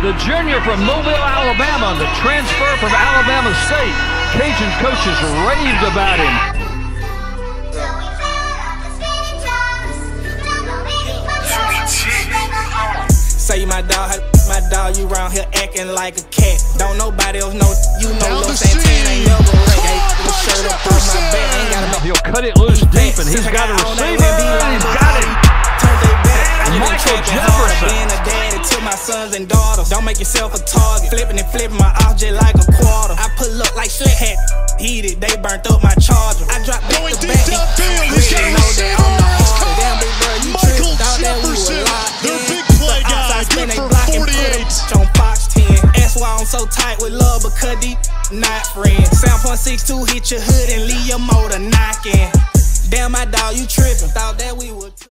The junior from Mobile, Alabama, the transfer from Alabama State. Cajun coaches raved about him. Say my dog, my dog, you round here acting like a cat. Don't nobody else know, you know Lil Santana ain't never wreck. Hey, the shirt up on my back, ain't got a He'll cut it loose deep, and he's got a receiver. Jefferson. being a daddy to my sons and daughters. Don't make yourself a target. Flipping and flipping my object like a quarter. I pull up like slick hat. Heated, they burnt up my charger. I drop back Going to back. downfield, he's got a Really know that I'm the. Damn, big bro, you Michael tripped. Thought that we Jefferson, were their big play guy, good for block 48. on Fox 10. That's why I'm so tight with love because deep not friends. Sound point six two hit your hood and leave your motor knocking. Damn, my dog, you tripping. Thought that we would.